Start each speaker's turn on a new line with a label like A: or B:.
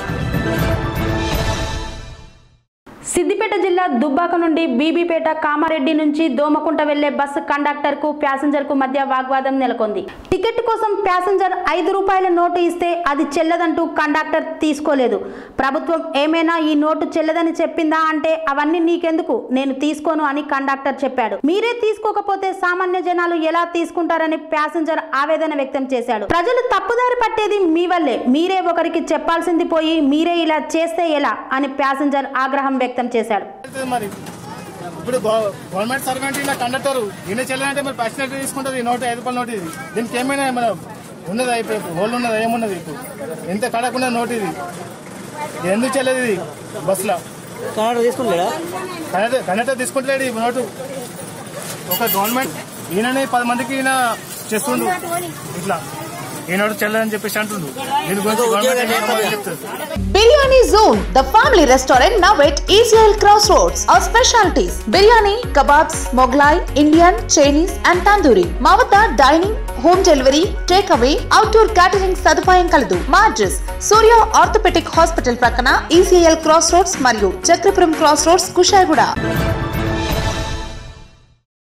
A: Thank you. Siddipet జిల్లా దుబ్బాక నుండి బీబీపేట కామారెడ్డి నుంచి దోమకుంట వెళ్ళే బస్సు కండక్టర్కు ప్యాసింజర్కు మధ్య వాగ్వాదం నెలకొంది. టికెట్ కోసం ప్యాసింజర్ ఐదు రూపాయల నోటు ఇస్తే అది చెల్లదంటూ కండక్టర్ తీసుకోలేదు. ప్రభుత్వం ఏమైనా ఈ నోటు చెల్లదని చెప్పిందా అంటే అవన్నీ నీకెందుకు? నేను తీసుకోను అని కండక్టర్ చెప్పాడు. మీరే తీసుకోకపోతే సామాన్య జనాలు ఎలా తీసుకుంటారని ప్యాసింజర్ ఆవేదన వ్యక్తం చేశాడు. ప్రజలు తప్పుదారి పట్టేది మీ వల్లే. మీరే ఒకరికి చెప్పాల్సింది పోయి మీరే ఇలా చేస్తే ఎలా అని ప్యాసింజర్ ఆగ్రహం వ్యక్తం చేశాడు.
B: అవుతుంది మరి ఇప్పుడు గవ- గవర్నమెంట్ సర్వెంట్ ఇలా కండక్టర్ ఈయన చెల్లంటే మరి ప్యాసింజర్ తీసుకుంటుంది ఈ నోటు ఐదు రూపాయల నోటు ఇది. దీనికి ఏమైనా మన ఉన్నది అయిపోయి హోల్ ఉన్నది? ఏమున్నది ఇప్పుడు? ఎంత కడకున్న నోటు ఇది? ఎందుకు చెల్లదు ఇది? బస్సులో.
C: కన్నడ తీసుకుంటాడా
B: కండక్టర్ కండక్టర్ తీసుకుంటలేడు ఈ నోటు. ఒక గవర్నమెంట్ ఈయననే పది మందికి ఈయన చేస్తుండు. ఇట్లా. ఈ నోటు చెల్లదని చెప్పేసి
D: biryani zone the family restaurant now at ECL cross roads our specialities biryani kebabs Mughlai Indian Chinese and tandoori. మా వద్ద dining home delivery take away outdoor catering సదుపాయం కలదు. మా అడ్రస్ సూర్య ఆర్థోపెటిక్ హాస్పిటల్ ప్రక్కన ఈసీఎల్ క్రాస్ రోడ్స్ మరియు Chakrapuram cross roads Kushaiguda.